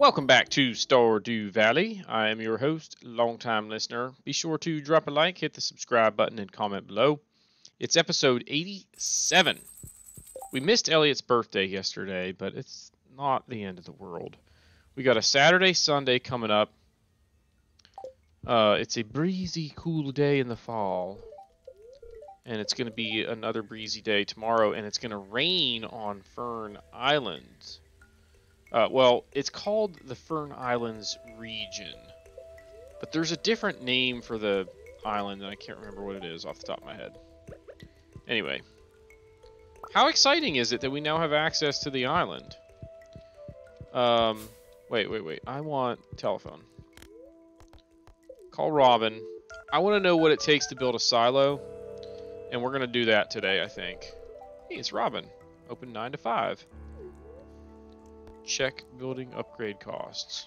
Welcome back to Stardew Valley. I am your host, longtime listener. Be sure to drop a like, hit the subscribe button, and comment below. It's episode 87. We missed Elliot's birthday yesterday, but it's not the end of the world. We got a Saturday, Sunday coming up. Uh, it's a breezy, cool day in the fall. And it's going to be another breezy day tomorrow, and it's going to rain on Fern Island. Uh, well, it's called the Fern Islands region. But there's a different name for the island, and I can't remember what it is off the top of my head. Anyway. How exciting is it that we now have access to the island? Um, wait, wait, wait. I want telephone. Call Robin. I want to know what it takes to build a silo. And we're going to do that today, I think. Hey, it's Robin. Open 9 to 5. Check building upgrade costs.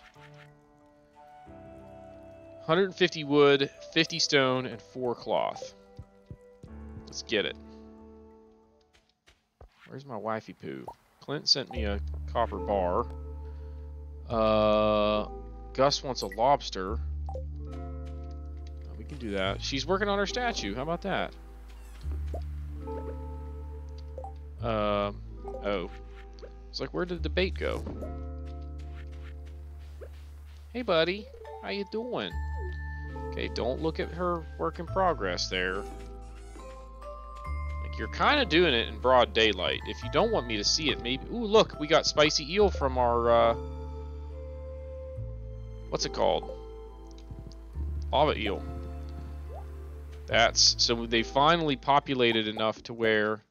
150 wood, 50 stone, and 4 cloth. Let's get it. Where's my wifey poo? Clint sent me a copper bar. Uh, Gus wants a lobster. We can do that. She's working on her statue. How about that? Uh, oh. It's like, where did the bait go? Hey, buddy. How you doing? Okay, don't look at her work in progress there. Like, you're kind of doing it in broad daylight. If you don't want me to see it, maybe... Ooh, look, we got spicy eel from our, uh... What's it called? Lava eel. That's... So they finally populated enough to where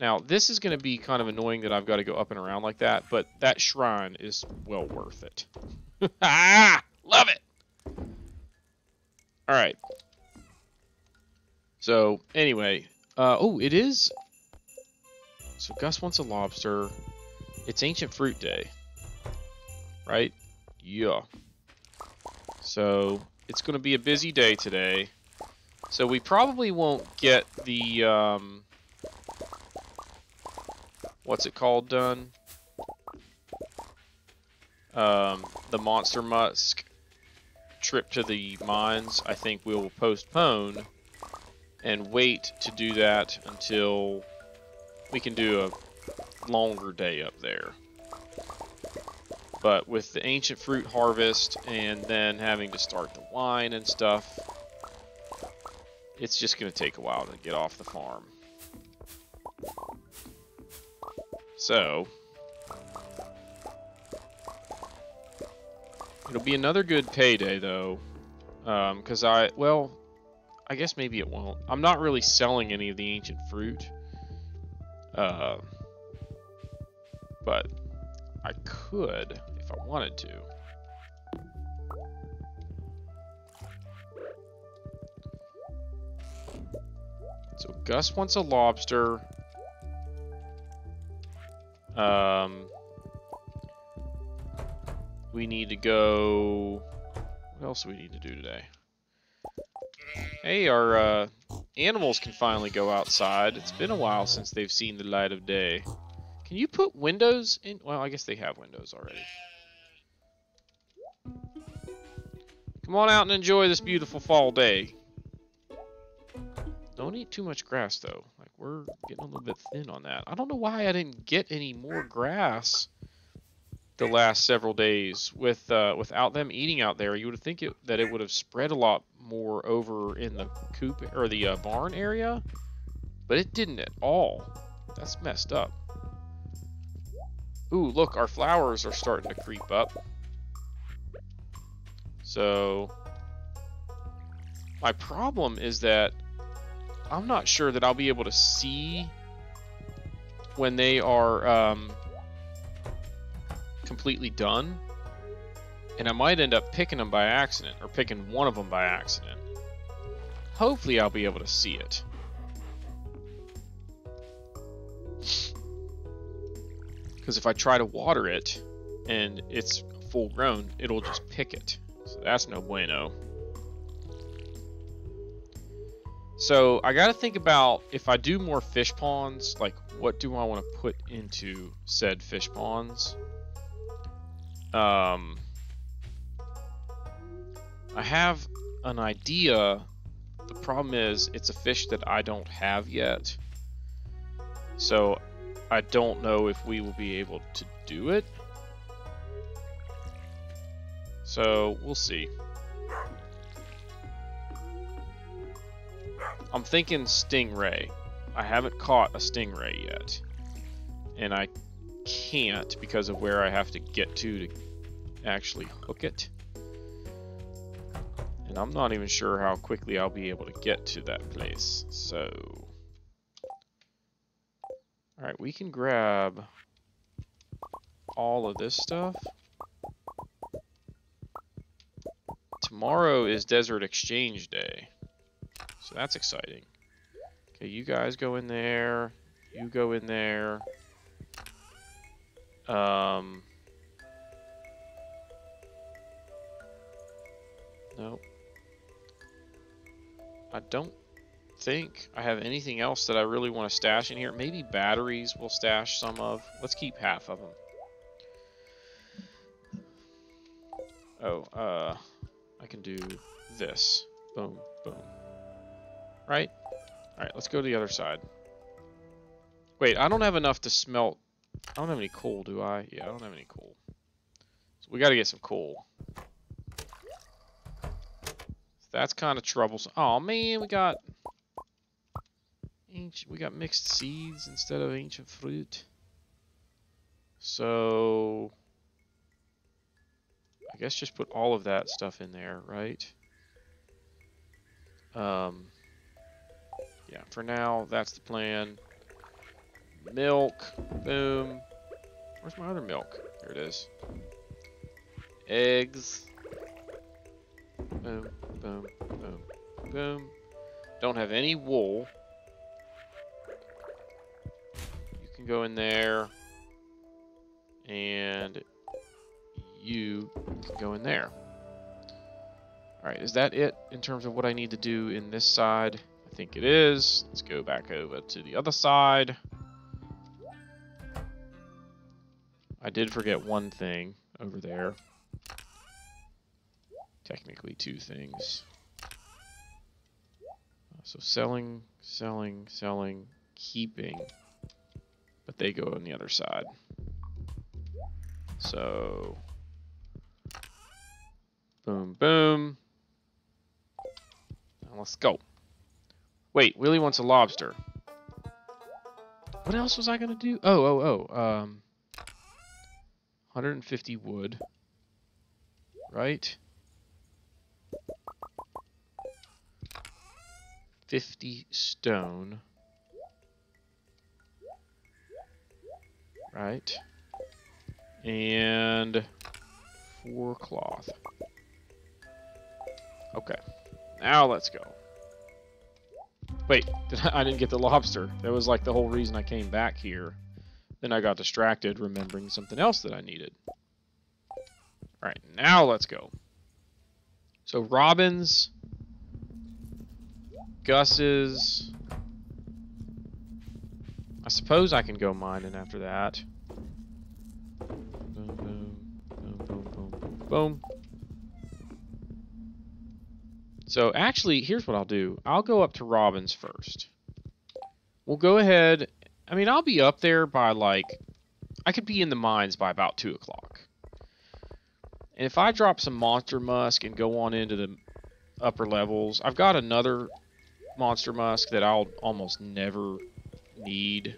now, this is going to be kind of annoying that I've got to go up and around like that, but that shrine is well worth it. ah! Love it! Alright. So, anyway. Uh, oh, it is... So, Gus wants a lobster. It's Ancient Fruit Day. Right? Yeah. So, it's going to be a busy day today. So, we probably won't get the... Um, what's it called done? Um, the Monster Musk trip to the mines, I think we will postpone and wait to do that until we can do a longer day up there. But with the ancient fruit harvest and then having to start the wine and stuff, it's just going to take a while to get off the farm. So, it'll be another good payday though, because um, I, well, I guess maybe it won't. I'm not really selling any of the ancient fruit, uh, but I could if I wanted to. So Gus wants a lobster. Um, we need to go... What else do we need to do today? Hey, our uh, animals can finally go outside. It's been a while since they've seen the light of day. Can you put windows in? Well, I guess they have windows already. Come on out and enjoy this beautiful fall day. Don't eat too much grass, though. We're getting a little bit thin on that. I don't know why I didn't get any more grass the last several days. With uh, Without them eating out there, you would think it, that it would have spread a lot more over in the coop or the uh, barn area. But it didn't at all. That's messed up. Ooh, look, our flowers are starting to creep up. So, my problem is that I'm not sure that I'll be able to see when they are um, completely done. And I might end up picking them by accident, or picking one of them by accident. Hopefully I'll be able to see it. Because if I try to water it, and it's full grown, it'll just pick it. So that's no bueno. So I got to think about if I do more fish ponds, like what do I want to put into said fish ponds? Um, I have an idea. The problem is, it's a fish that I don't have yet. So, I don't know if we will be able to do it. So, we'll see. I'm thinking stingray. I haven't caught a stingray yet. And I can't because of where I have to get to to actually hook it. And I'm not even sure how quickly I'll be able to get to that place. So... Alright, we can grab all of this stuff. Tomorrow is Desert Exchange Day. So that's exciting. Okay, you guys go in there. You go in there. Um. Nope. I don't think I have anything else that I really want to stash in here. Maybe batteries we'll stash some of. Let's keep half of them. Oh, uh, I can do this. Boom, boom. Right? Alright, let's go to the other side. Wait, I don't have enough to smelt I don't have any coal, do I? Yeah, I don't have any coal. So we gotta get some coal. That's kind of troublesome. Oh man, we got ancient, we got mixed seeds instead of ancient fruit. So I guess just put all of that stuff in there, right? Um, yeah, for now, that's the plan. Milk. Boom. Where's my other milk? Here it is. Eggs. Boom, boom, boom, boom. Don't have any wool. You can go in there. And you can go in there. Alright, is that it in terms of what I need to do in this side? Think it is. Let's go back over to the other side. I did forget one thing over there. Technically two things. Uh, so selling, selling, selling, keeping. But they go on the other side. So... Boom, boom. Now let's go. Wait, Willie wants a lobster. What else was I going to do? Oh, oh, oh. Um, 150 wood. Right? 50 stone. Right? And four cloth. Okay. Now let's go. Wait, did I, I didn't get the lobster. That was like the whole reason I came back here. Then I got distracted remembering something else that I needed. Alright, now let's go. So Robin's, Gus's, I suppose I can go mining after that. Boom, boom, boom, boom, boom, boom, boom. So actually, here's what I'll do. I'll go up to Robin's first. We'll go ahead. I mean, I'll be up there by like, I could be in the mines by about 2 o'clock. And if I drop some Monster Musk and go on into the upper levels, I've got another Monster Musk that I'll almost never need.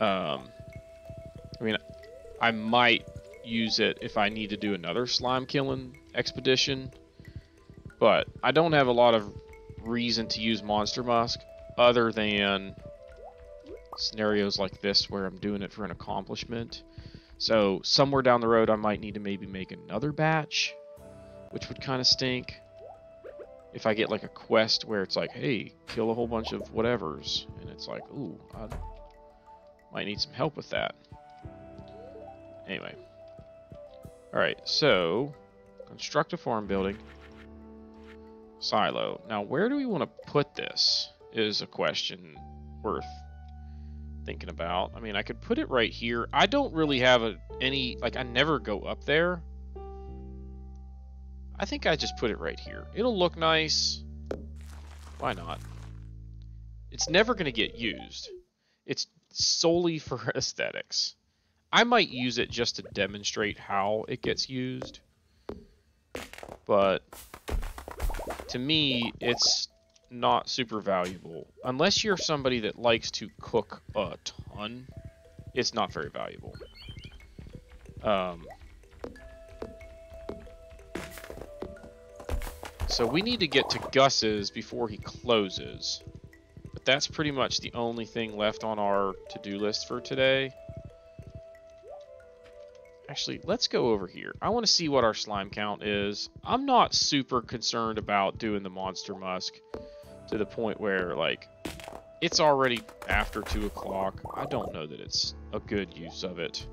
Um, I mean, I might use it if I need to do another slime killing expedition but I don't have a lot of reason to use Monster Musk other than scenarios like this where I'm doing it for an accomplishment. So somewhere down the road I might need to maybe make another batch, which would kind of stink. If I get like a quest where it's like, hey, kill a whole bunch of whatevers, and it's like, ooh, I might need some help with that. Anyway. Alright, so, construct a farm building silo. Now, where do we want to put this is a question worth thinking about. I mean, I could put it right here. I don't really have a, any, like, I never go up there. I think I just put it right here. It'll look nice. Why not? It's never going to get used. It's solely for aesthetics. I might use it just to demonstrate how it gets used. But to me, it's not super valuable. Unless you're somebody that likes to cook a ton, it's not very valuable. Um, so we need to get to Gus's before he closes. But that's pretty much the only thing left on our to-do list for today. Actually, let's go over here. I want to see what our slime count is. I'm not super concerned about doing the monster musk to the point where, like, it's already after 2 o'clock. I don't know that it's a good use of it.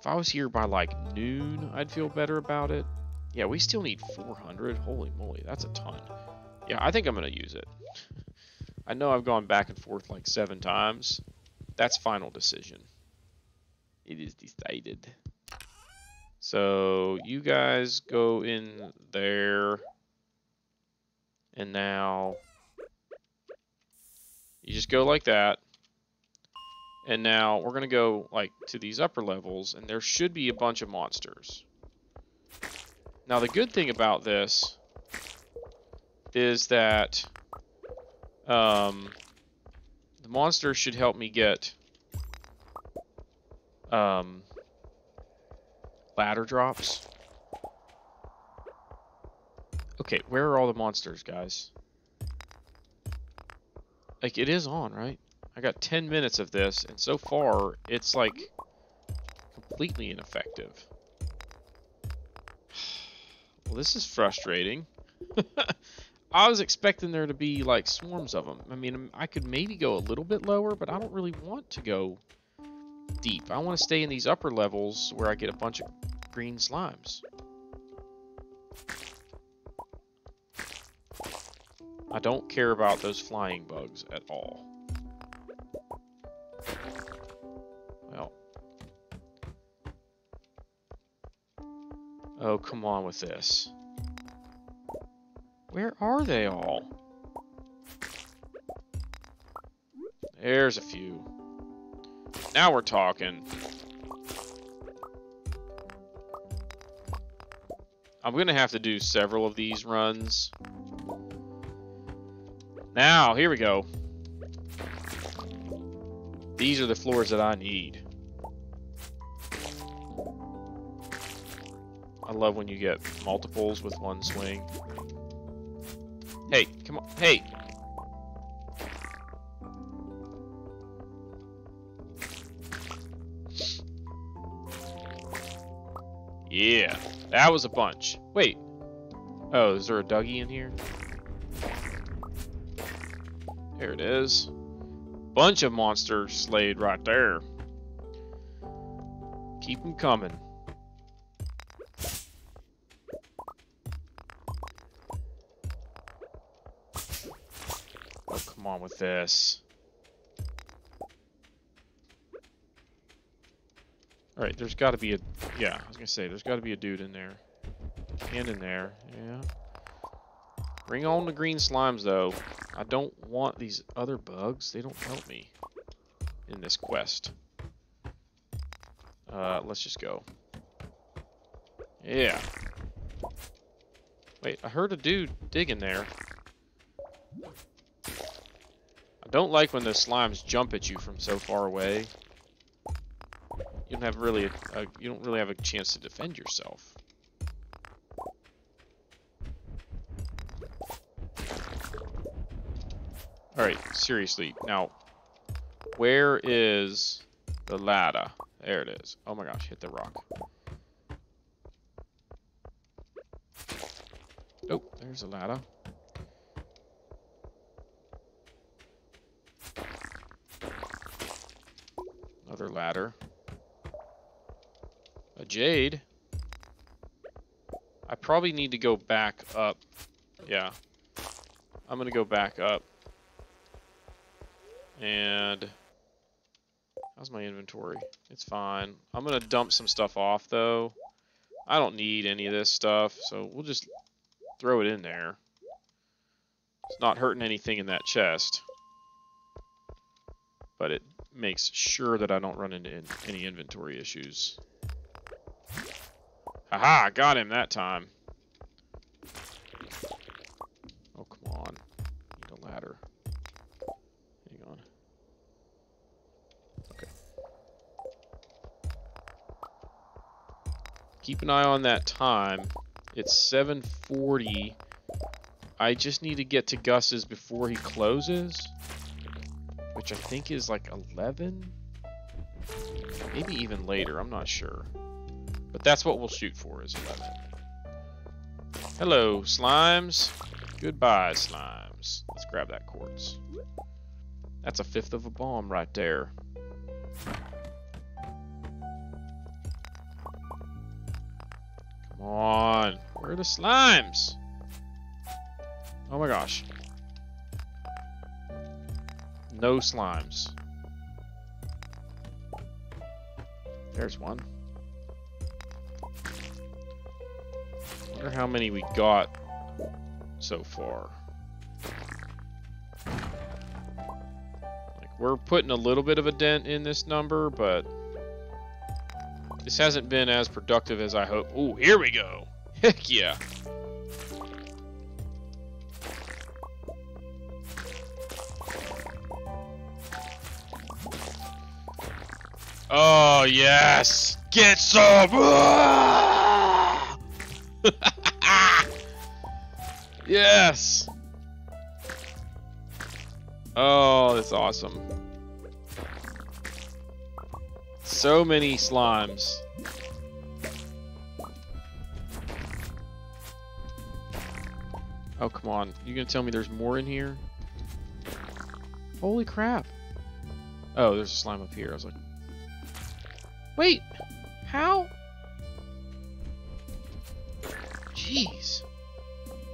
If I was here by, like, noon, I'd feel better about it. Yeah, we still need 400. Holy moly, that's a ton. Yeah, I think I'm going to use it. I know I've gone back and forth like seven times. That's final decision. It is decided. So you guys go in there. And now you just go like that. And now we're going to go like to these upper levels and there should be a bunch of monsters. Now the good thing about this is that um, the monsters should help me get um, ladder drops. Okay, where are all the monsters, guys? Like, it is on, right? I got 10 minutes of this, and so far, it's, like, completely ineffective. well, this is frustrating. I was expecting there to be, like, swarms of them. I mean, I could maybe go a little bit lower, but I don't really want to go deep. I want to stay in these upper levels where I get a bunch of green slimes. I don't care about those flying bugs at all. Well. Oh, come on with this. Where are they all? There's a few. Now we're talking. I'm going to have to do several of these runs. Now, here we go. These are the floors that I need. I love when you get multiples with one swing. Hey, come on. Hey, Yeah, that was a bunch. Wait. Oh, is there a Dougie in here? There it is. Bunch of monsters slayed right there. Keep them coming. Oh, come on with this. Alright, there's got to be a... Yeah, I was to say, there's got to be a dude in there. And in there, yeah. Bring on the green slimes, though. I don't want these other bugs. They don't help me in this quest. Uh, let's just go. Yeah. Wait, I heard a dude digging there. I don't like when those slimes jump at you from so far away have really a, a, you don't really have a chance to defend yourself. Alright, seriously. Now, where is the ladder? There it is. Oh my gosh, hit the rock. Oh, there's a ladder. Another ladder. A jade? I probably need to go back up. Yeah. I'm going to go back up. And... How's my inventory? It's fine. I'm going to dump some stuff off, though. I don't need any of this stuff, so we'll just throw it in there. It's not hurting anything in that chest. But it makes sure that I don't run into in any inventory issues. Haha, got him that time. Oh, come on. Need a ladder. Hang on. Okay. Keep an eye on that time. It's 740. I just need to get to Gus's before he closes. Which I think is like 11? Maybe even later, I'm not sure. That's what we'll shoot for, is 11. Hello, slimes. Goodbye, slimes. Let's grab that quartz. That's a fifth of a bomb right there. Come on. Where are the slimes? Oh my gosh. No slimes. There's one. Wonder how many we got so far. Like, we're putting a little bit of a dent in this number, but this hasn't been as productive as I hope. Oh, here we go. Heck yeah. Oh, yes! Get some! yes! Oh, that's awesome. So many slimes. Oh, come on. You gonna tell me there's more in here? Holy crap. Oh, there's a slime up here. I was like, Wait, how? Jeez.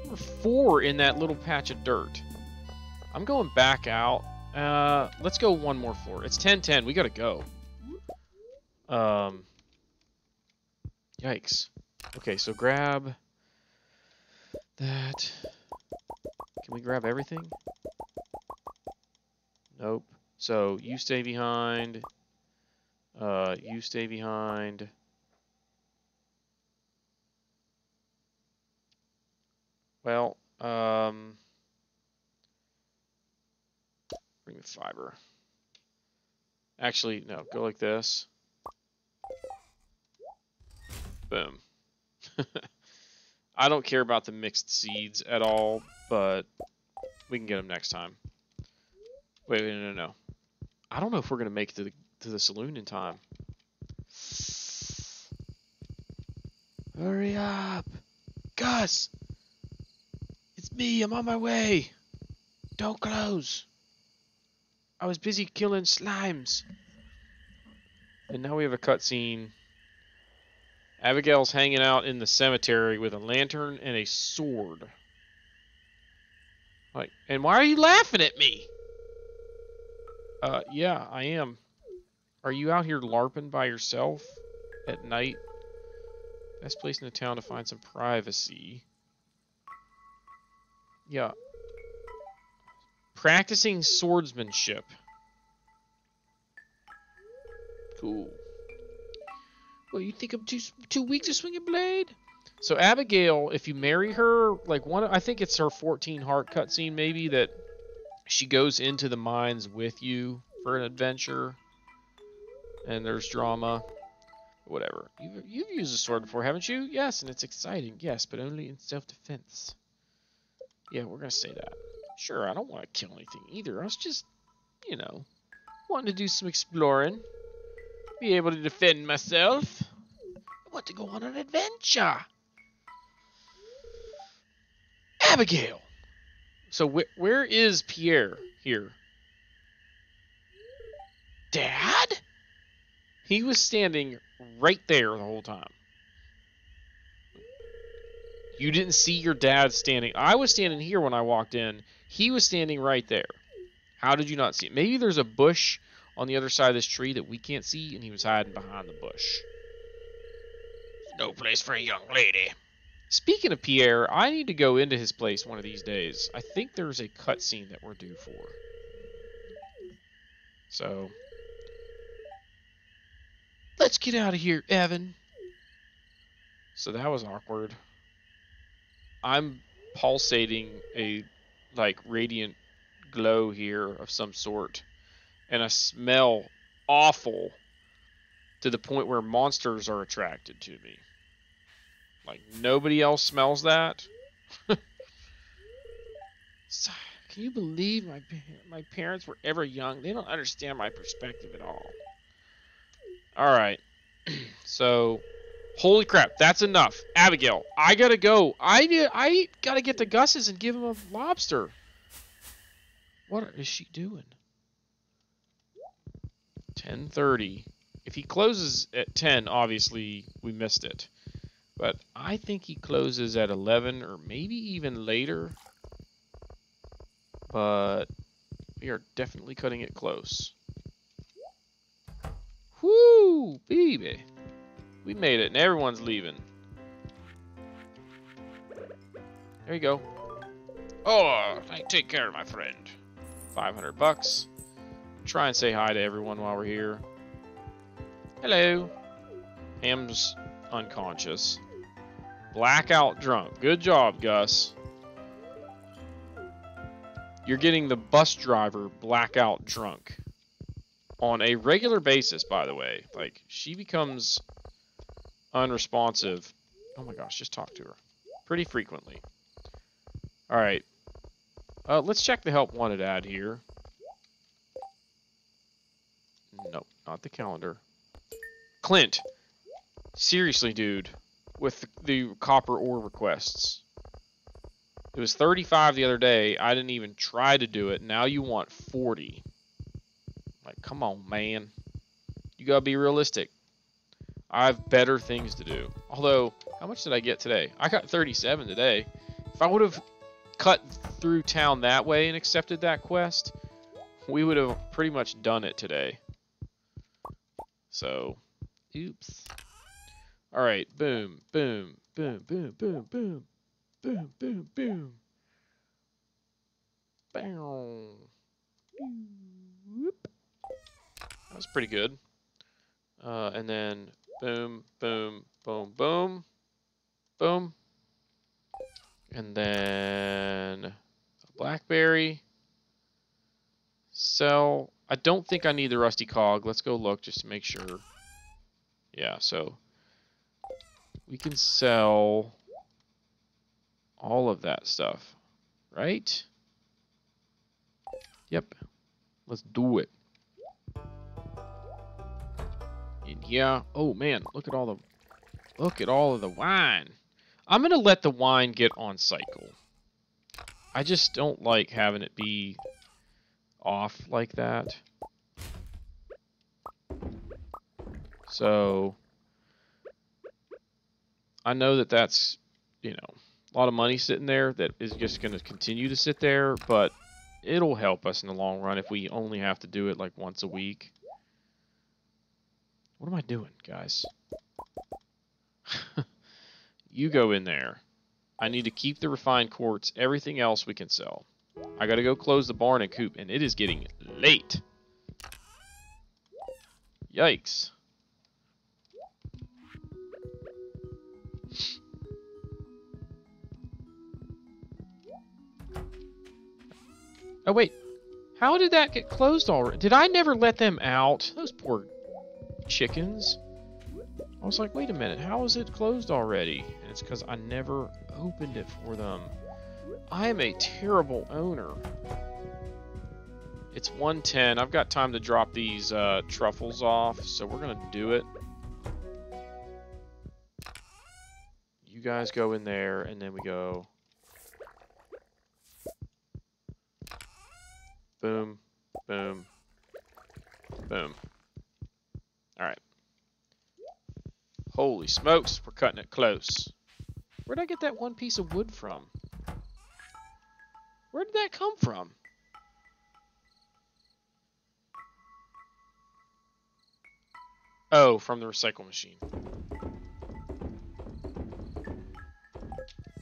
Were four in that little patch of dirt. I'm going back out. Uh, let's go one more floor. It's 10-10. We gotta go. Um. Yikes. Okay, so grab that. Can we grab everything? Nope. So you stay behind. Uh, you stay behind. Well, um, bring the fiber. Actually, no, go like this. Boom. I don't care about the mixed seeds at all, but we can get them next time. Wait, wait, no, no, no. I don't know if we're going to make it to the to the saloon in time. Hurry up! Gus! Me, I'm on my way! Don't close! I was busy killing slimes. And now we have a cutscene. Abigail's hanging out in the cemetery with a lantern and a sword. Like, and why are you laughing at me? Uh, yeah, I am. Are you out here LARPing by yourself at night? Best place in the town to find some privacy. Yeah. Practicing swordsmanship. Cool. Well, you think I'm too too weak to swing a blade? So Abigail, if you marry her, like one, I think it's her 14 heart cutscene maybe that she goes into the mines with you for an adventure and there's drama. Whatever. You've, you've used a sword before, haven't you? Yes, and it's exciting. Yes, but only in self-defense. Yeah, we're going to say that. Sure, I don't want to kill anything either. I was just, you know, wanting to do some exploring. Be able to defend myself. I want to go on an adventure. Abigail! So wh where is Pierre here? Dad? He was standing right there the whole time. You didn't see your dad standing. I was standing here when I walked in. He was standing right there. How did you not see it? Maybe there's a bush on the other side of this tree that we can't see, and he was hiding behind the bush. No place for a young lady. Speaking of Pierre, I need to go into his place one of these days. I think there's a cutscene that we're due for. So, let's get out of here, Evan. So that was awkward. I'm pulsating a like radiant glow here of some sort, and I smell awful to the point where monsters are attracted to me. Like nobody else smells that. Can you believe my my parents were ever young? They don't understand my perspective at all. All right. so, holy crap, that's enough. Abigail, I gotta go. I I gotta get to Gus's and give him a lobster. What is she doing? 10:30. If he closes at 10, obviously we missed it. But I think he closes at 11 or maybe even later. But we are definitely cutting it close. Whoo, baby. We made it and everyone's leaving. There you go. Oh, take care, of my friend. 500 bucks. Try and say hi to everyone while we're here. Hello. Pam's unconscious. Blackout drunk. Good job, Gus. You're getting the bus driver blackout drunk. On a regular basis, by the way. Like, she becomes unresponsive. Oh my gosh, just talk to her. Pretty frequently. Alright. Uh, let's check the help wanted ad here. Nope, not the calendar. Clint. Seriously, dude with the, the copper ore requests. It was 35 the other day. I didn't even try to do it. Now you want 40. Like, come on, man. You gotta be realistic. I have better things to do. Although, how much did I get today? I got 37 today. If I would have cut through town that way and accepted that quest, we would have pretty much done it today. So, oops. All right, boom, boom, boom, boom, boom, boom, boom, boom, boom. Bow. That was pretty good. Uh, and then boom, boom, boom, boom, boom. And then a blackberry. Sell. I don't think I need the rusty cog. Let's go look just to make sure. Yeah, so we can sell all of that stuff, right? Yep. Let's do it. Yeah, oh man, look at all the look at all of the wine. I'm going to let the wine get on cycle. I just don't like having it be off like that. So I know that that's, you know, a lot of money sitting there that is just going to continue to sit there, but it'll help us in the long run if we only have to do it like once a week. What am I doing, guys? you go in there. I need to keep the refined quartz. Everything else we can sell. I gotta go close the barn and coop, and it is getting late. Yikes. Oh, wait. How did that get closed already? Did I never let them out? Those poor chickens. I was like, wait a minute, how is it closed already? And it's because I never opened it for them. I am a terrible owner. It's 110. I've got time to drop these uh, truffles off, so we're going to do it. You guys go in there, and then we go Boom, boom, boom. Holy smokes, we're cutting it close. Where'd I get that one piece of wood from? Where did that come from? Oh, from the recycle machine.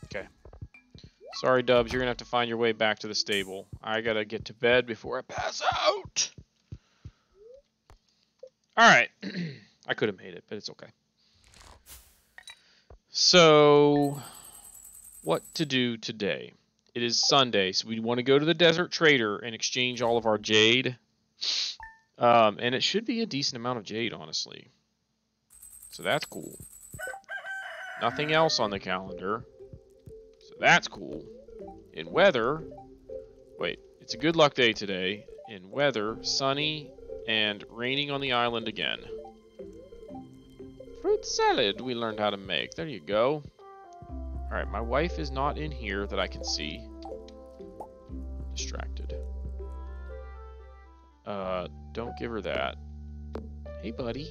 Okay. Sorry, Dubs, you're gonna have to find your way back to the stable. I gotta get to bed before I pass out! Alright. I could have made it, but it's okay. So, what to do today? It is Sunday, so we want to go to the Desert Trader and exchange all of our jade. Um, and it should be a decent amount of jade, honestly. So that's cool. Nothing else on the calendar. So that's cool. In weather, wait, it's a good luck day today. In weather, sunny and raining on the island again. Fruit salad we learned how to make. There you go. Alright, my wife is not in here that I can see. Distracted. Uh, don't give her that. Hey, buddy.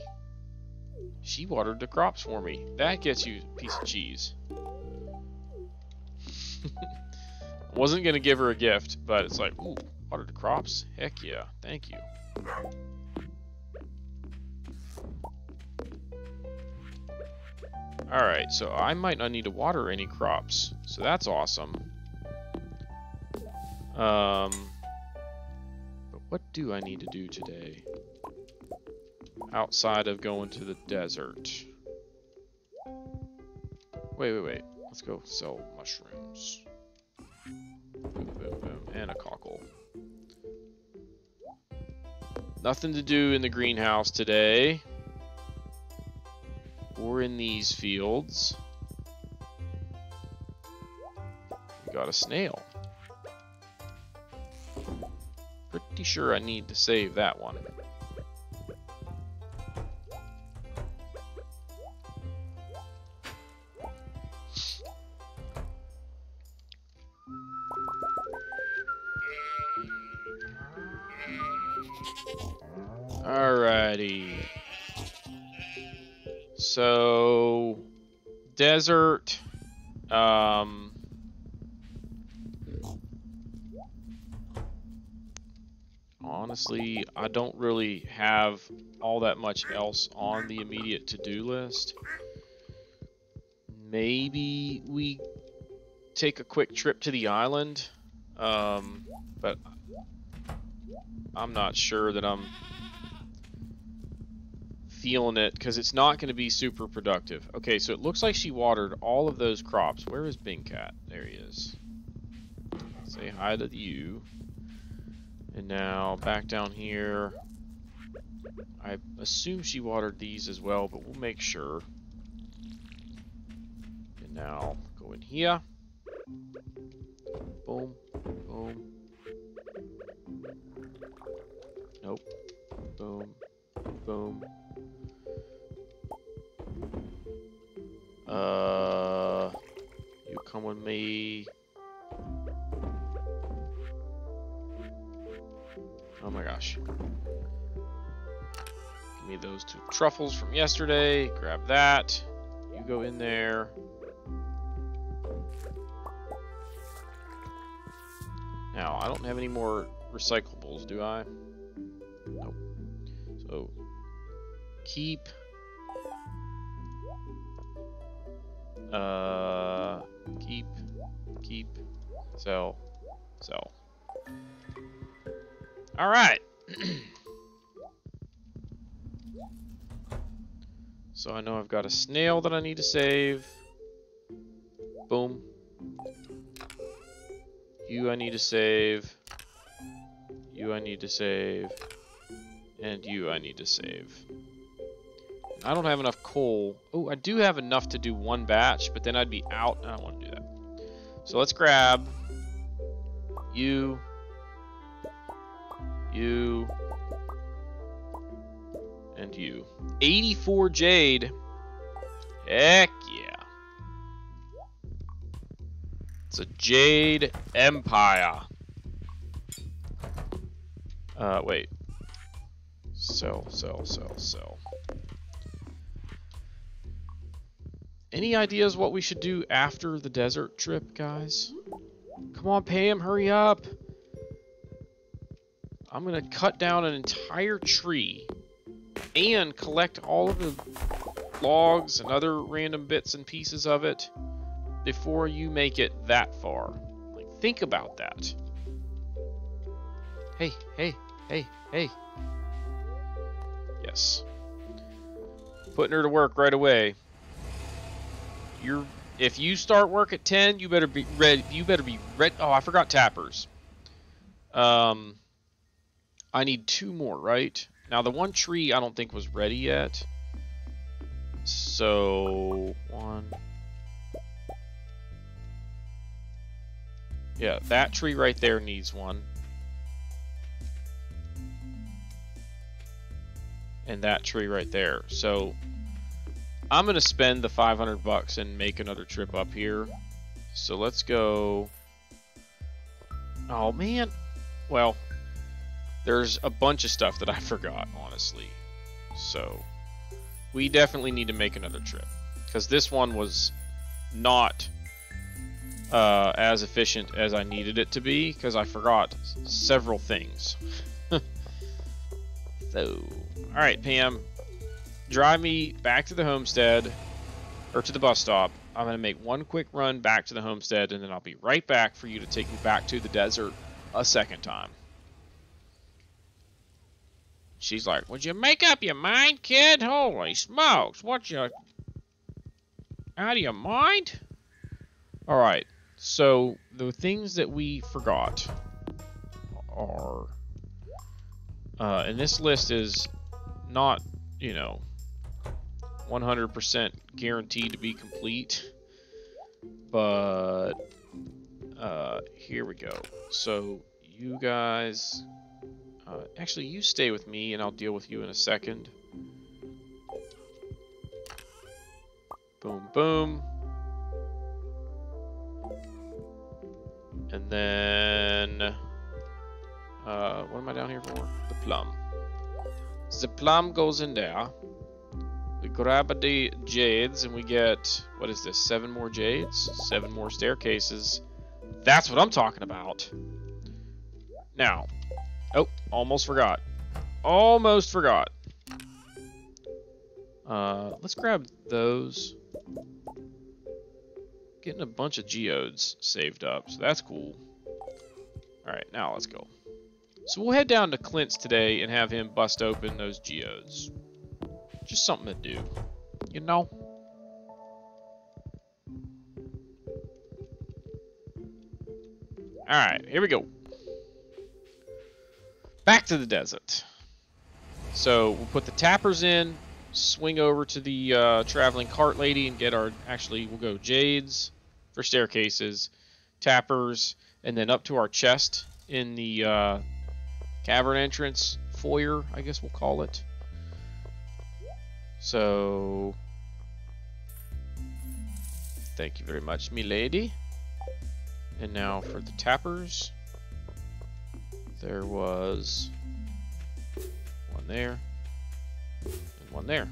She watered the crops for me. That gets you a piece of cheese. Wasn't gonna give her a gift, but it's like, ooh, watered the crops? Heck yeah, thank you. Alright, so I might not need to water any crops, so that's awesome. Um, but what do I need to do today? Outside of going to the desert. Wait, wait, wait. Let's go sell mushrooms. Boom, boom, boom. And a cockle. Nothing to do in the greenhouse today. Or in these fields. We got a snail. Pretty sure I need to save that one. Desert. Um, honestly, I don't really have all that much else on the immediate to-do list. Maybe we take a quick trip to the island, um, but I'm not sure that I'm feeling it because it's not going to be super productive. Okay, so it looks like she watered all of those crops. Where is Bing Cat? There he is. Say hi to you. And now back down here. I assume she watered these as well, but we'll make sure. And now go in here. Those two truffles from yesterday. Grab that. You go in there. Now, I don't have any more recyclables, do I? Nope. So, keep Uh, keep, keep, sell, sell. All right. So I know I've got a snail that I need to save. Boom. You I need to save. You I need to save. And you I need to save. I don't have enough coal. Oh, I do have enough to do one batch, but then I'd be out. I don't want to do that. So let's grab you, you, you. 84 jade. Heck yeah. It's a jade empire. Uh, wait. Sell, sell, sell, sell. Any ideas what we should do after the desert trip, guys? Come on, Pam, hurry up. I'm to cut down an entire tree and collect all of the logs and other random bits and pieces of it before you make it that far. Think about that. Hey, hey, hey, hey. Yes. Putting her to work right away. You're if you start work at 10, you better be ready. You better be ready. Oh, I forgot tappers. Um, I need two more, right? Now, the one tree I don't think was ready yet. So, one. Yeah, that tree right there needs one. And that tree right there. So, I'm going to spend the 500 bucks and make another trip up here. So let's go... Oh, man. Well, there's a bunch of stuff that I forgot, honestly. So, we definitely need to make another trip. Because this one was not uh, as efficient as I needed it to be, because I forgot several things. so, alright, Pam drive me back to the homestead or to the bus stop. I'm going to make one quick run back to the homestead and then I'll be right back for you to take me back to the desert a second time. She's like, Would you make up your mind, kid? Holy smokes, what you... Out of your mind? Alright, so the things that we forgot are... Uh, and this list is not, you know, 100% guaranteed to be complete. But uh, here we go. So you guys, uh, actually you stay with me and I'll deal with you in a second. Boom, boom. And then, uh, what am I down here for? The plum. The plum goes in there. We grab the jades and we get, what is this, seven more jades? Seven more staircases. That's what I'm talking about. Now, almost forgot. Almost forgot. Uh, let's grab those. Getting a bunch of geodes saved up, so that's cool. Alright, now let's go. So we'll head down to Clint's today and have him bust open those geodes. Just something to do. You know? Alright, here we go. Back to the desert. So, we'll put the tappers in, swing over to the uh, traveling cart lady and get our... Actually, we'll go jades for staircases, tappers, and then up to our chest in the uh, cavern entrance foyer, I guess we'll call it. So, thank you very much, milady. And now for the tappers, there was one there and one there.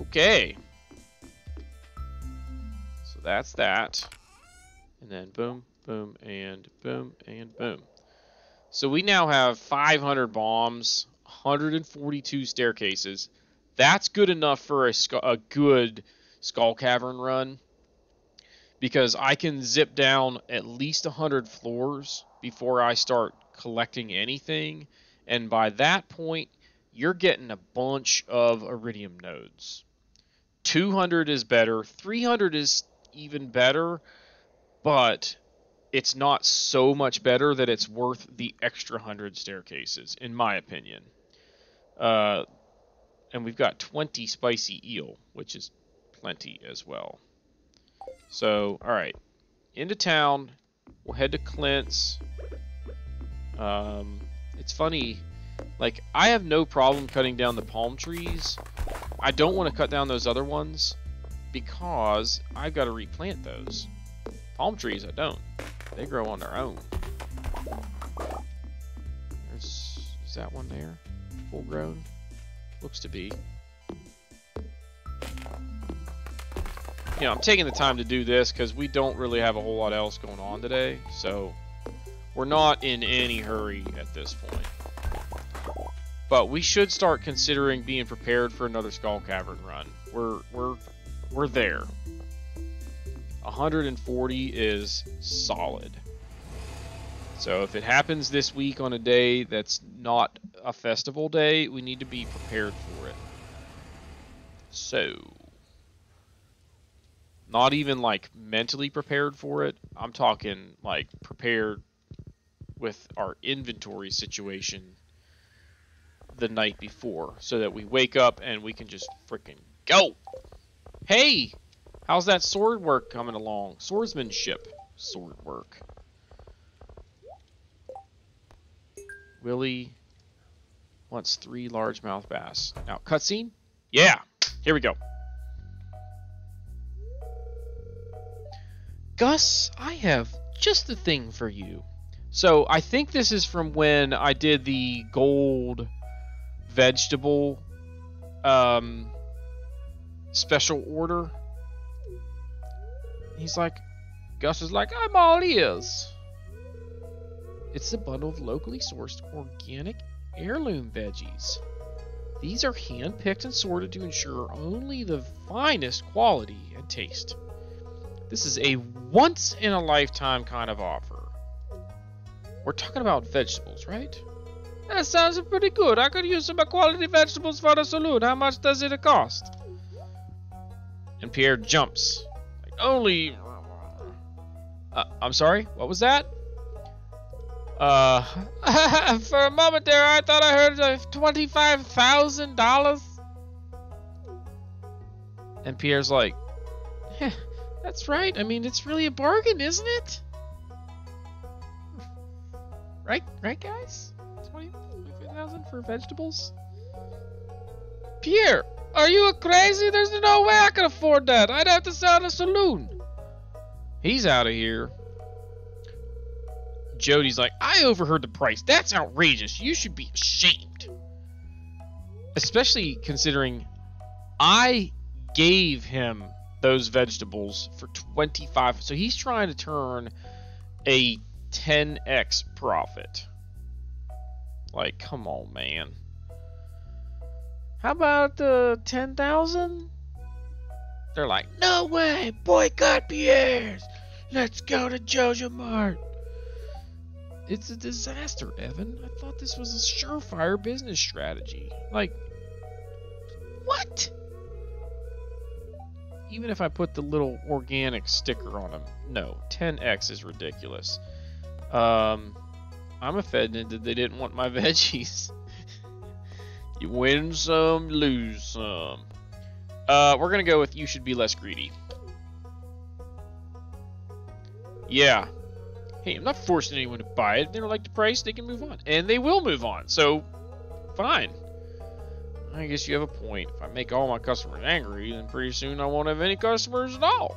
Okay. So that's that. And then boom, boom, and boom, and boom. So we now have 500 bombs, 142 staircases, that's good enough for a, a good Skull Cavern run because I can zip down at least 100 floors before I start collecting anything. And by that point, you're getting a bunch of Iridium nodes. 200 is better, 300 is even better, but it's not so much better that it's worth the extra 100 staircases, in my opinion. Uh, and we've got 20 spicy eel, which is plenty as well. So, alright. Into town. We'll head to Clint's. Um, it's funny. Like, I have no problem cutting down the palm trees. I don't want to cut down those other ones because I've got to replant those. Palm trees, I don't. They grow on their own. There's, is that one there? Full grown? Looks to be. You know, I'm taking the time to do this because we don't really have a whole lot else going on today, so we're not in any hurry at this point. But we should start considering being prepared for another Skull Cavern run. We're we're we're there. 140 is solid. So if it happens this week on a day that's not a festival day, we need to be prepared for it. So, not even like mentally prepared for it. I'm talking like prepared with our inventory situation the night before so that we wake up and we can just freaking go. Hey, how's that sword work coming along? Swordsmanship sword work. Willy wants three largemouth bass. Now, cutscene? Yeah, here we go. Gus, I have just the thing for you. So I think this is from when I did the gold vegetable um, special order. He's like, Gus is like, I'm all ears. It's a bundle of locally sourced organic heirloom veggies. These are hand picked and sorted to ensure only the finest quality and taste. This is a once in a lifetime kind of offer. We're talking about vegetables, right? That sounds pretty good. I could use some quality vegetables for the saloon. How much does it cost? And Pierre jumps. Like, only. Uh, I'm sorry, what was that? Uh, for a moment there, I thought I heard of twenty-five thousand dollars. And Pierre's like, "That's right. I mean, it's really a bargain, isn't it? Right, right, guys? Twenty-five thousand for vegetables." Pierre, are you crazy? There's no way I can afford that. I'd have to sell the saloon. He's out of here. Jodi's like, I overheard the price. That's outrageous. You should be ashamed. Especially considering I gave him those vegetables for 25. So he's trying to turn a 10x profit. Like, come on, man. How about the uh, 10,000? They're like, no way, boycott Pierre's. Let's go to Joja Mart. It's a disaster, Evan. I thought this was a surefire business strategy. Like, what? Even if I put the little organic sticker on them, no, 10x is ridiculous. Um, I'm offended that they didn't want my veggies. you win some, lose some. Uh, we're gonna go with you should be less greedy. Yeah, hey, I'm not forcing anyone to buy it. If they don't like the price, they can move on. And they will move on. So, fine. I guess you have a point. If I make all my customers angry, then pretty soon I won't have any customers at all.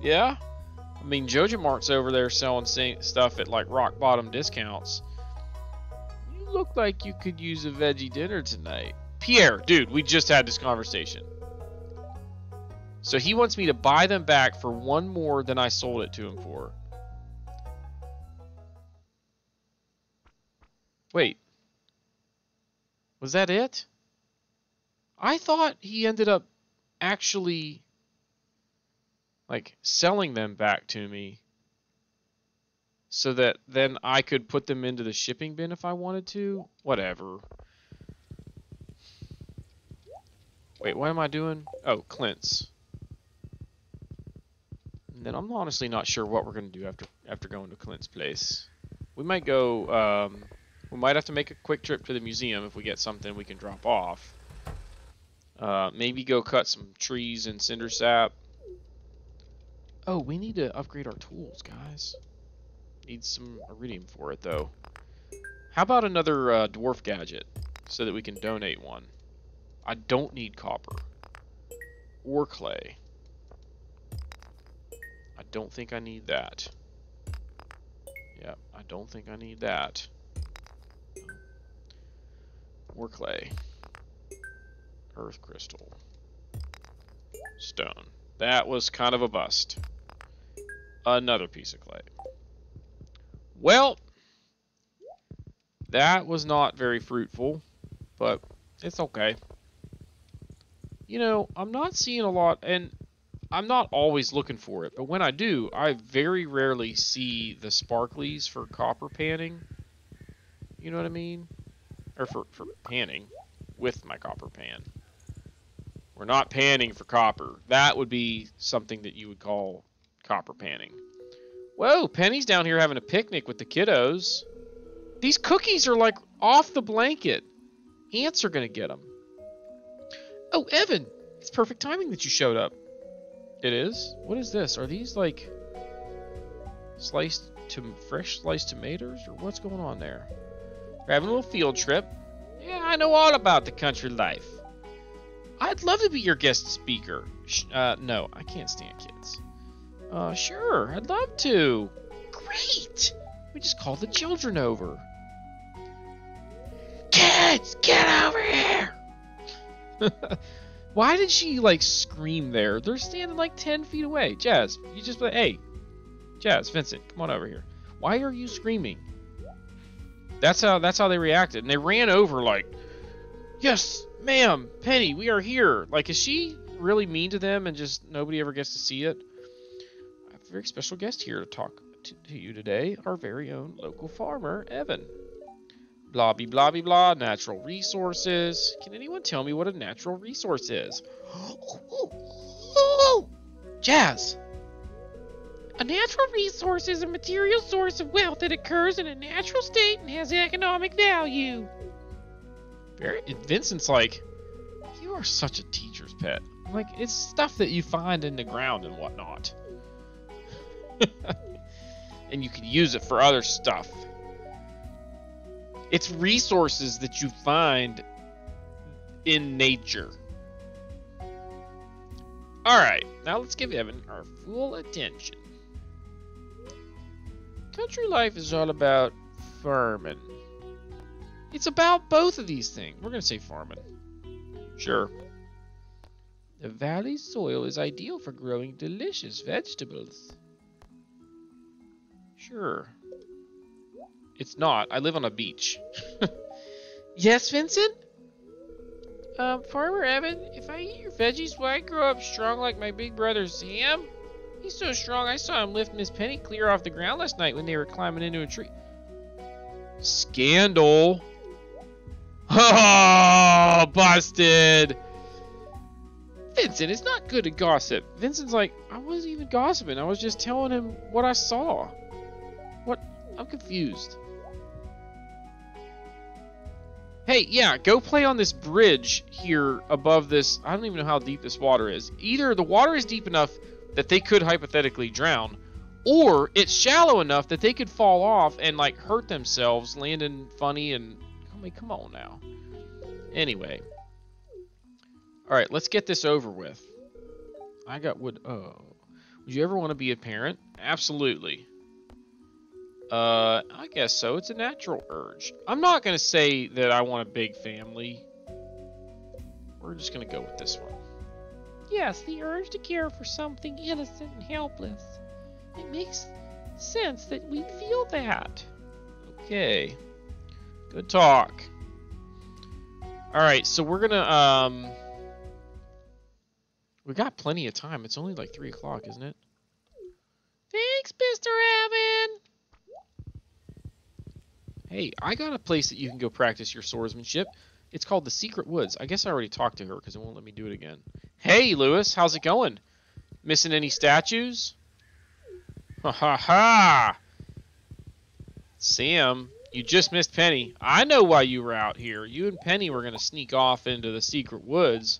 Yeah? I mean, Joja Mart's over there selling stuff at like rock bottom discounts. You look like you could use a veggie dinner tonight. Pierre, dude, we just had this conversation. So he wants me to buy them back for one more than I sold it to him for. Wait. Was that it? I thought he ended up actually like selling them back to me so that then I could put them into the shipping bin if I wanted to. Whatever. Wait, what am I doing? Oh, Clint's. And then I'm honestly not sure what we're going to do after after going to Clint's place. We might go um, we might have to make a quick trip to the museum if we get something we can drop off. Uh, maybe go cut some trees and cinder sap. Oh, we need to upgrade our tools, guys. Need some iridium for it, though. How about another uh, dwarf gadget so that we can donate one? I don't need copper. Or clay. I don't think I need that. Yep, I don't think I need that or clay. Earth crystal. Stone. That was kind of a bust. Another piece of clay. Well, that was not very fruitful, but it's okay. You know, I'm not seeing a lot, and I'm not always looking for it, but when I do, I very rarely see the sparklies for copper panning. You know what I mean? Or for, for panning with my copper pan. We're not panning for copper. That would be something that you would call copper panning. Whoa, Penny's down here having a picnic with the kiddos. These cookies are like off the blanket. Ants are going to get them. Oh, Evan, it's perfect timing that you showed up. It is? What is this? Are these like sliced to fresh sliced tomatoes or what's going on there? We're having a little field trip. Yeah, I know all about the country life. I'd love to be your guest speaker. Uh, no, I can't stand kids. Uh, sure, I'd love to. Great! We just call the children over. Kids, get over here! Why did she like scream there? They're standing like 10 feet away. Jas, you just like, hey, Jas, Vincent, come on over here. Why are you screaming? That's how that's how they reacted, and they ran over like, yes, ma'am, Penny, we are here. Like, is she really mean to them, and just nobody ever gets to see it? I have a very special guest here to talk to, to you today, our very own local farmer, Evan. Blobby blobby blah, blah blah, natural resources. Can anyone tell me what a natural resource is? Jas! A natural resource is a material source of wealth that occurs in a natural state and has economic value. Very, Vincent's like, you are such a teacher's pet. Like, it's stuff that you find in the ground and whatnot. and you can use it for other stuff. It's resources that you find in nature. Alright, now let's give Evan our full attention. Country life is all about farming. It's about both of these things. We're going to say farming. Sure. The valley soil is ideal for growing delicious vegetables. Sure. It's not. I live on a beach. yes, Vincent? Um, Farmer Evan, if I eat your veggies, will I grow up strong like my big brother Sam? He's so strong, I saw him lift Miss Penny clear off the ground last night when they were climbing into a tree. Scandal. Oh, busted. Vincent, it's not good to gossip. Vincent's like, I wasn't even gossiping. I was just telling him what I saw. What? I'm confused. Hey, yeah, go play on this bridge here above this. I don't even know how deep this water is. Either the water is deep enough that they could hypothetically drown, or it's shallow enough that they could fall off and like hurt themselves, landing funny and I mean, come on now. Anyway, all right, let's get this over with. I got wood. Oh, would you ever want to be a parent? Absolutely. Uh, I guess so. It's a natural urge. I'm not going to say that I want a big family. We're just going to go with this one. Yes, the urge to care for something innocent and helpless. It makes sense that we'd feel that. Okay. Good talk. Alright, so we're gonna, um... We got plenty of time. It's only like 3 o'clock, isn't it? Thanks, Mr. Evan! Hey, I got a place that you can go practice your swordsmanship. It's called the Secret Woods. I guess I already talked to her because it won't let me do it again. Hey, Lewis, how's it going? Missing any statues? Ha ha ha! Sam, you just missed Penny. I know why you were out here. You and Penny were going to sneak off into the secret woods.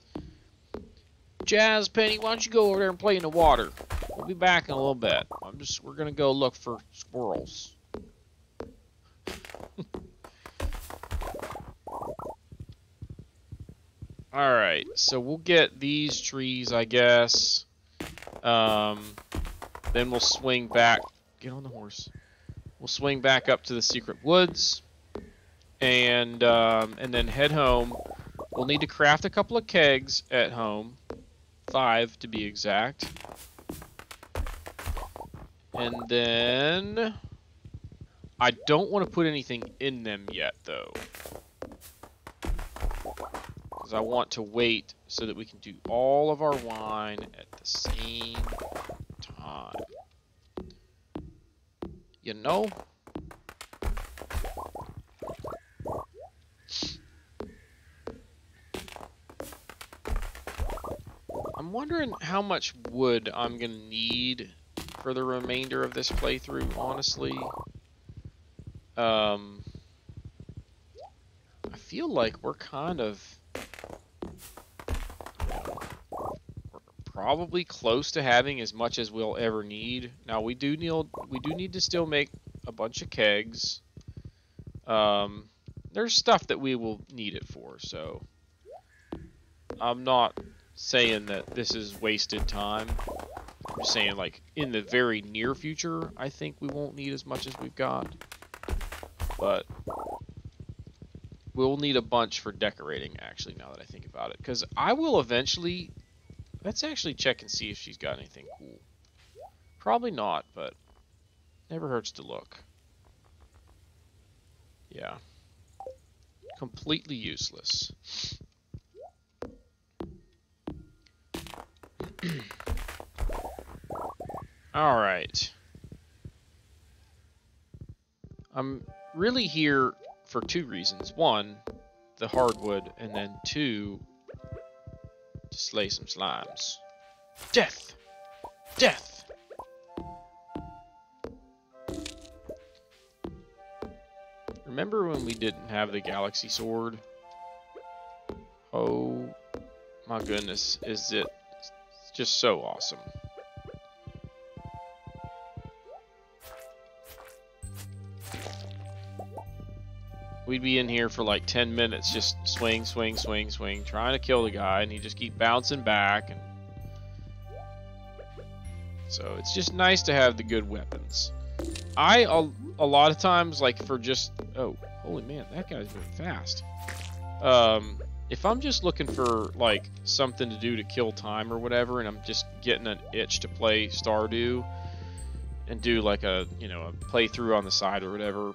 Jas, Penny, why don't you go over there and play in the water? We'll be back in a little bit. I'm just we're going to go look for squirrels. Alright, so we'll get these trees, I guess. Um, then we'll swing back. Get on the horse. We'll swing back up to the secret woods. And, um, and then head home. We'll need to craft a couple of kegs at home. Five, to be exact. And then... I don't want to put anything in them yet, though. Because I want to wait so that we can do all of our wine at the same time. You know? I'm wondering how much wood I'm going to need for the remainder of this playthrough, honestly. Um, I feel like we're kind of... probably close to having as much as we'll ever need. Now, we do need, we do need to still make a bunch of kegs. Um, there's stuff that we will need it for, so... I'm not saying that this is wasted time. I'm just saying, like, in the very near future, I think we won't need as much as we've got. But we'll need a bunch for decorating, actually, now that I think about it. Because I will eventually... Let's actually check and see if she's got anything cool. Probably not, but never hurts to look. Yeah. Completely useless. All right. I'm really here for two reasons. One, the hardwood, and then two, to slay some slimes. Death! Death! Remember when we didn't have the galaxy sword? Oh my goodness, is it just so awesome. We'd be in here for like 10 minutes just swing, swing, swing, swing, trying to kill the guy, and he just keep bouncing back. and So it's just nice to have the good weapons. I, a, a lot of times, like for just... Oh, holy man, that guy's moving fast. Um, if I'm just looking for like something to do to kill time or whatever, and I'm just getting an itch to play Stardew and do like a you know a playthrough on the side or whatever,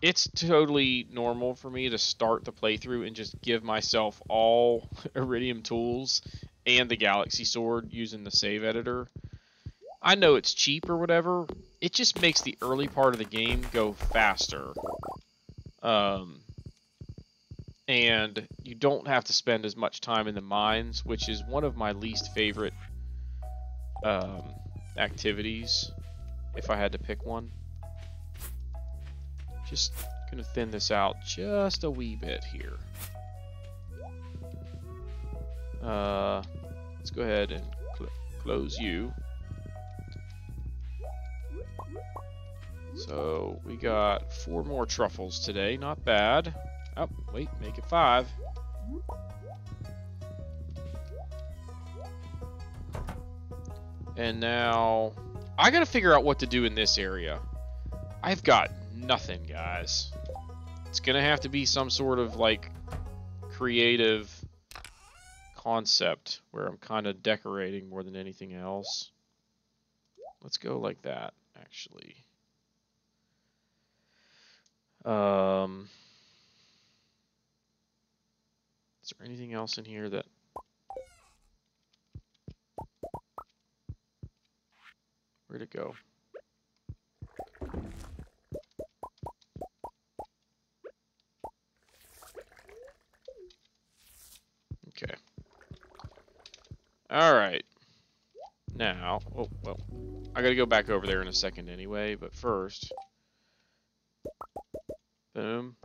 it's totally normal for me to start the playthrough and just give myself all Iridium tools and the Galaxy Sword using the save editor. I know it's cheap or whatever. It just makes the early part of the game go faster. Um, and you don't have to spend as much time in the mines, which is one of my least favorite um, activities, if I had to pick one. Just gonna thin this out just a wee bit here. Uh, let's go ahead and cl close you. So we got four more truffles today, not bad. Oh, wait, make it five. And now, I gotta figure out what to do in this area. I've got nothing, guys. It's gonna have to be some sort of, like, creative concept where I'm kind of decorating more than anything else. Let's go like that, actually. Um... Is there anything else in here that... Where'd it go? Okay. Alright. Now, oh, well, I gotta go back over there in a second anyway, but first... Boom.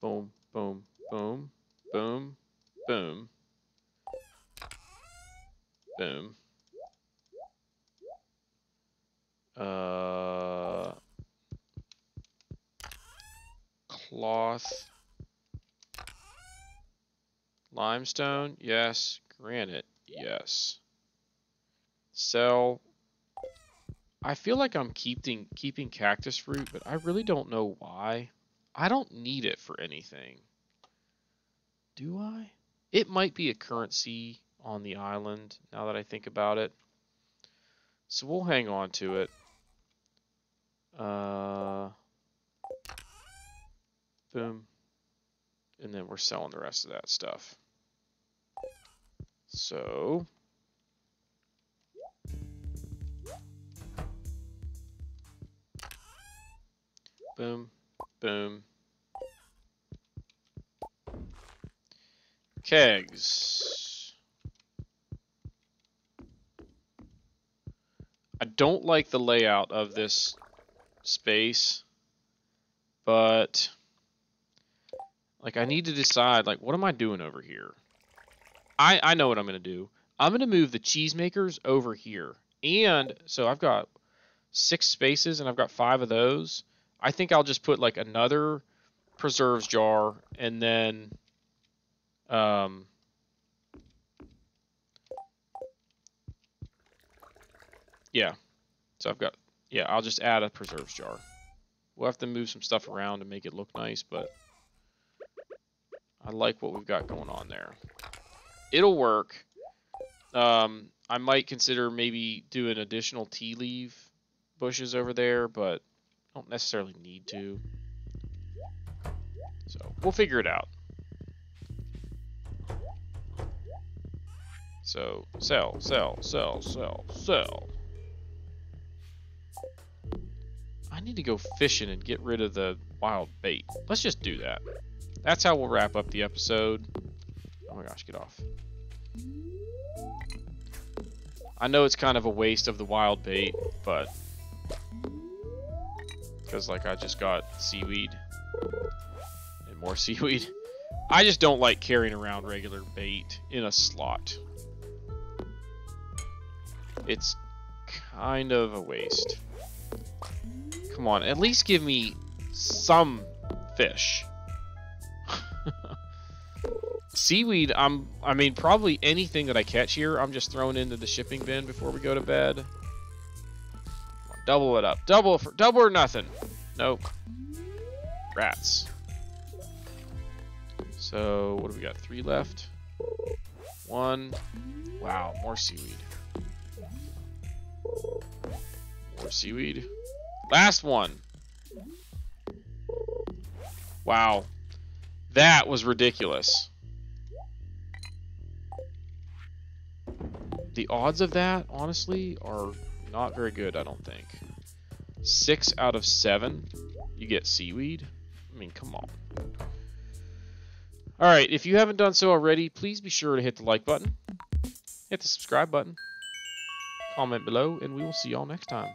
Boom, boom, Boom, boom, boom, boom. Uh, cloth, limestone, yes. Granite, yes. Sell. I feel like I'm keeping keeping cactus fruit, but I really don't know why. I don't need it for anything. Do I? It might be a currency on the island, now that I think about it. So we'll hang on to it. Uh, boom. And then we're selling the rest of that stuff. So... Boom, boom. Kegs. I don't like the layout of this space, but like I need to decide like what am I doing over here? I I know what I'm going to do. I'm going to move the cheese makers over here. And so I've got six spaces and I've got five of those. I think I'll just put like another preserves jar and then um, yeah. So I've got, yeah, I'll just add a preserves jar. We'll have to move some stuff around to make it look nice, but I like what we've got going on there. It'll work. Um, I might consider maybe doing additional tea leaf bushes over there, but don't necessarily need to. So we'll figure it out. So sell, sell, sell, sell, sell. I need to go fishing and get rid of the wild bait. Let's just do that. That's how we'll wrap up the episode. Oh my gosh, get off. I know it's kind of a waste of the wild bait, but because like I just got seaweed and more seaweed. I just don't like carrying around regular bait in a slot. It's kind of a waste. Come on, at least give me some fish. Seaweed, I'm I mean probably anything that I catch here, I'm just throwing into the shipping bin before we go to bed. Double it up. Double for double or nothing. Nope. Rats. So what do we got? Three left. One. Wow, more seaweed. More seaweed. Last one. Wow. That was ridiculous. The odds of that, honestly, are not very good, I don't think. Six out of seven, you get seaweed? I mean, come on. Alright, if you haven't done so already, please be sure to hit the like button, hit the subscribe button, comment below, and we will see y'all next time.